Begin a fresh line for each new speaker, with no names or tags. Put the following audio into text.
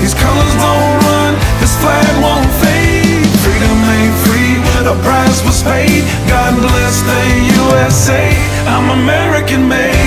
These colors don't run, this flag won't fade. Freedom ain't free, a price was paid. God bless the USA, I'm American made.